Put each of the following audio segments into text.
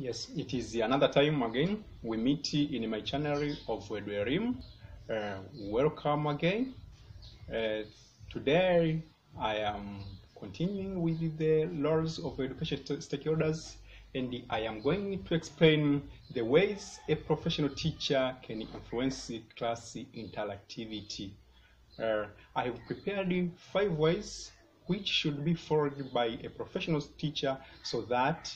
Yes, it is another time again. We meet in my channel of Eduelimu. Uh, welcome again. Uh, today I am continuing with the laws of education stakeholders and I am going to explain the ways a professional teacher can influence class interactivity. Uh, I have prepared five ways which should be followed by a professional teacher so that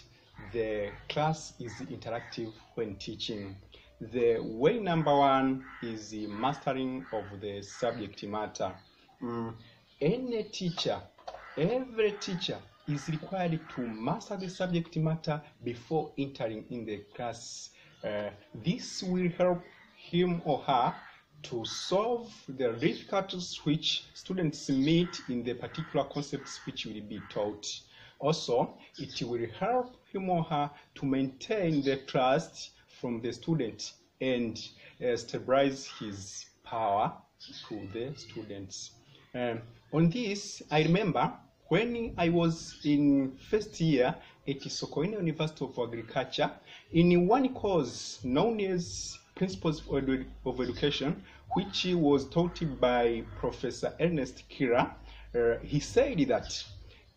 the class is interactive when teaching. The way number one is the mastering of the subject matter. Mm, Any teacher, every teacher is required to master the subject matter before entering in the class. Uh, this will help him or her to solve the difficulties which students meet in the particular concepts which will be taught. Also, it will help him or her to maintain the trust from the student and uh, stabilize his power to the students. Um, on this, I remember when I was in first year at Sokoine University of Agriculture, in one course known as Principles of Education, which was taught by Professor Ernest Kira, uh, he said that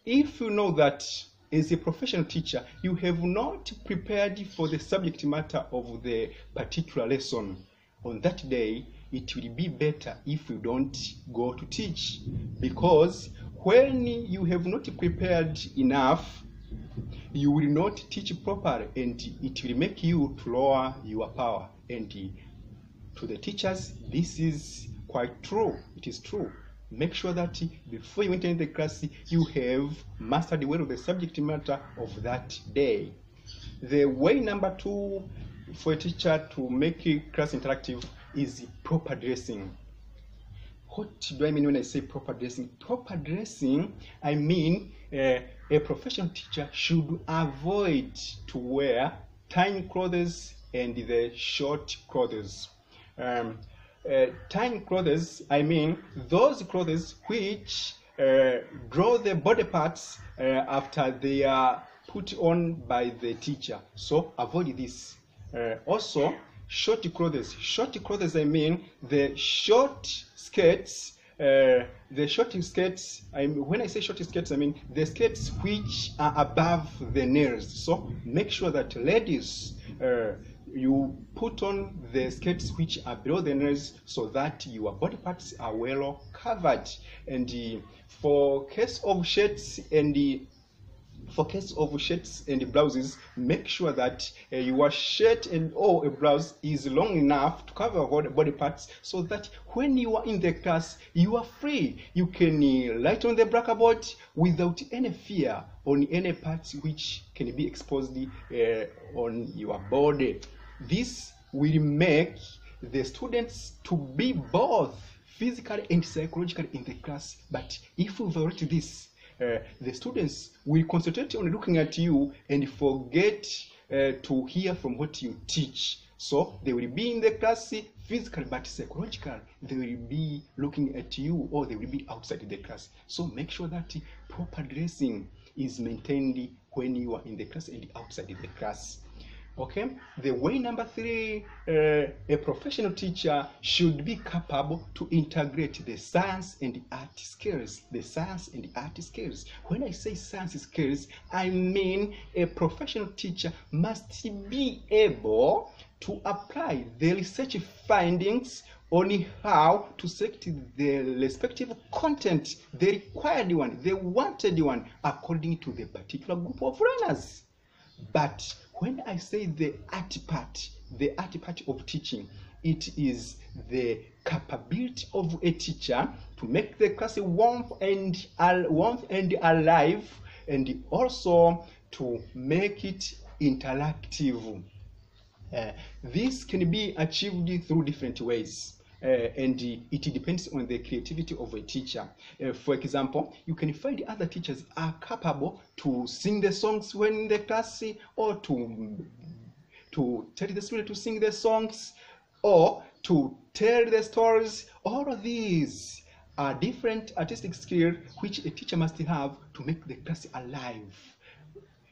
if you know that as a professional teacher you have not prepared for the subject matter of the particular lesson on that day it will be better if you don't go to teach. Because when you have not prepared enough you will not teach properly and it will make you to lower your power. And to the teachers this is quite true. It is true make sure that before you enter the class you have mastered well the subject matter of that day the way number two for a teacher to make class interactive is proper dressing what do I mean when I say proper dressing? Proper dressing, I mean uh, a professional teacher should avoid to wear tiny clothes and the short clothes. Um, uh, clothes, I mean those clothes which uh, draw the body parts uh, after they are put on by the teacher. So avoid this. Uh, also, short clothes. Short clothes, I mean the short skirts. Uh, the short skirts. I mean, when I say short skirts, I mean the skirts which are above the nails. So make sure that ladies, uh, you put on the skirts which are below the nails so that your body parts are well covered. And uh, for case of shirts and uh, for case of shirts and blouses, make sure that uh, your shirt and or a blouse is long enough to cover the body parts so that when you are in the class, you are free. You can uh, on the blackboard without any fear on any parts which can be exposed uh, on your body. This will make the students to be both physically and psychologically in the class. But if we violate this, uh, the students will concentrate on looking at you and forget uh, to hear from what you teach. So they will be in the class physically, but psychologically, they will be looking at you or they will be outside the class. So make sure that proper dressing is maintained when you are in the class and outside the class. Okay, the way number three, uh, a professional teacher should be capable to integrate the science and the art skills. The science and the art skills. When I say science skills, I mean a professional teacher must be able to apply the research findings on how to select the respective content, the required one, the wanted one, according to the particular group of learners. But when I say the art part, the art part of teaching, it is the capability of a teacher to make the class warm and al- warm and alive, and also to make it interactive. Uh, this can be achieved through different ways. Uh, and it depends on the creativity of a teacher. Uh, for example, you can find other teachers are capable to sing the songs when in the class or to to tell the student to sing the songs or to tell the stories. All of these are different artistic skills which a teacher must have to make the class alive.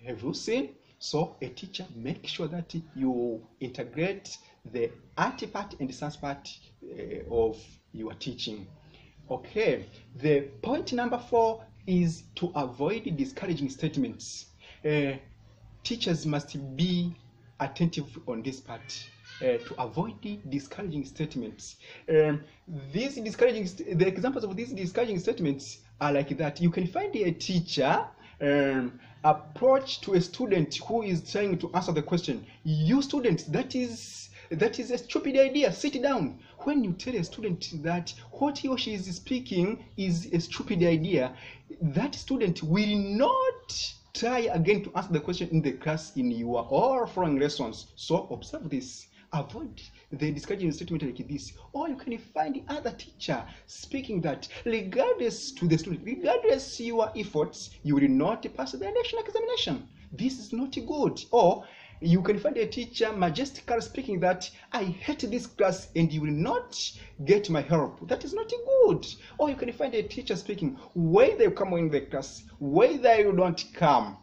Have you seen? So a teacher, make sure that you integrate the art part and part uh, of your teaching. Okay, the point number four is to avoid discouraging statements. Uh, teachers must be attentive on this part. Uh, to avoid discouraging statements. Um, these discouraging, st- the examples of these discouraging statements are like that. You can find a teacher um, approach to a student who is trying to answer the question. You students, that is that is a stupid idea. Sit down. When you tell a student that what he or she is speaking is a stupid idea, that student will not try again to ask the question in the class in your or foreign lessons. So observe this. Avoid the discouraging statement like this. Or you can find the other teacher speaking that regardless to the student, regardless your efforts, you will not pass the national examination. This is not good. Or you can find a teacher majestically speaking that I hate this class and you will not get my help. That is not good. Or you can find a teacher speaking whether you come in the class, whether you don't come.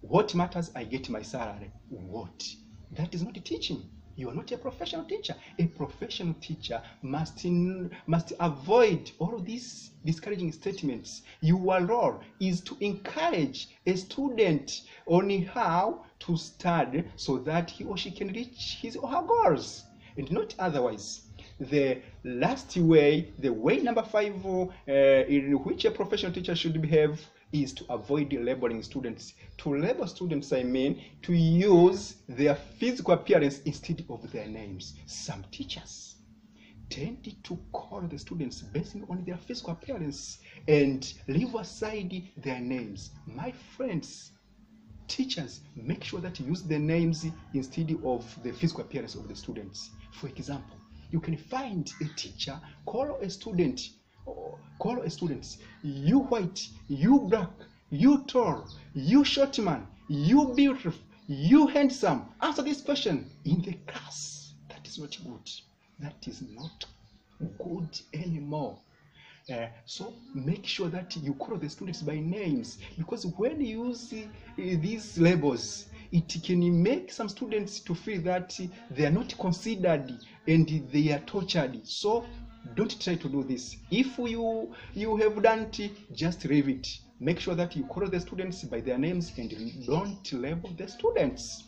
What matters, I get my salary. What? That is not teaching. You are not a professional teacher. A professional teacher must in, must avoid all of these discouraging statements. Your role is to encourage a student on how to study so that he or she can reach his or her goals, and not otherwise. The last way, the way number five, uh, in which a professional teacher should behave is to avoid labeling students. To label students, I mean to use their physical appearance instead of their names. Some teachers tend to call the students based on their physical appearance and leave aside their names. My friends, teachers, make sure that you use the names instead of the physical appearance of the students. For example, you can find a teacher call a student oh, call a student you white you black you tall you short man you beautiful you handsome. Answer this question in the class. That is not good. That is not good anymore uh, so make sure that you call the students by names because when you use uh, these labels it can make some students to feel that they are not considered and they are tortured. So don't try to do this. If you you have done it just leave it. Make sure that you call the students by their names and don't label the students.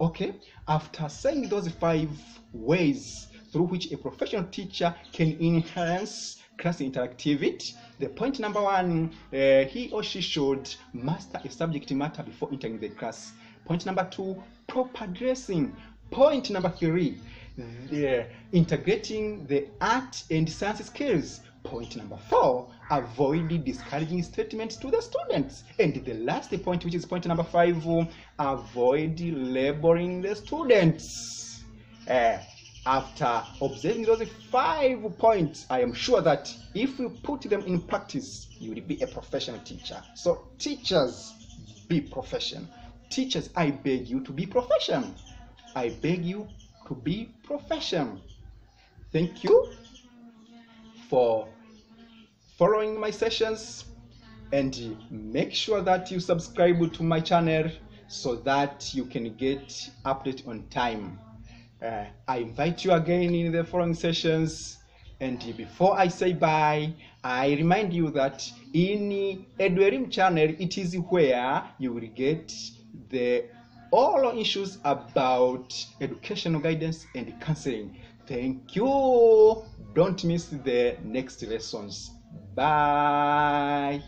Okay? After saying those five ways through which a professional teacher can enhance class interactivity the point number one uh, he or she should master a subject matter before entering the class point number two proper dressing point number three the integrating the art and science skills. Point number four, avoid discouraging statements to the students. And the last point, which is point number five, avoid labeling the students. Uh, after observing those five points, I am sure that if you put them in practice, you will be a professional teacher. So, teachers, be professional. Teachers, I beg you to be professional. I beg you to be professional. Thank you for following my sessions and make sure that you subscribe to my channel so that you can get update on time. Uh, I invite you again in the following sessions and before I say bye, I remind you that in Eduelimu channel, it is where you will get the all issues about educational guidance and counseling. Thank you. Don't miss the next lessons. Bye.